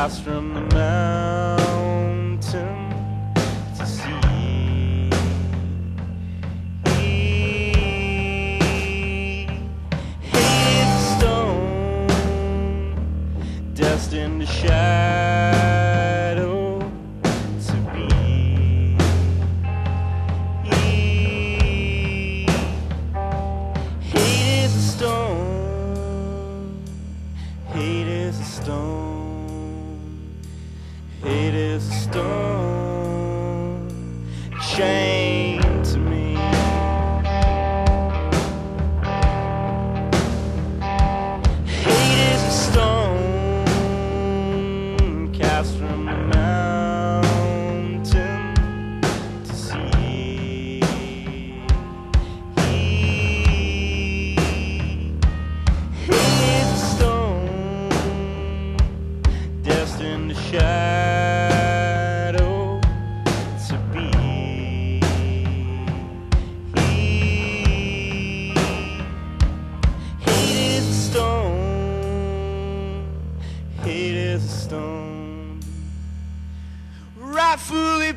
cast from the mountain destined the shadow to be. He hated the stone, hated the stone. Hate is a stone. Shame hate is a stone. Rightfully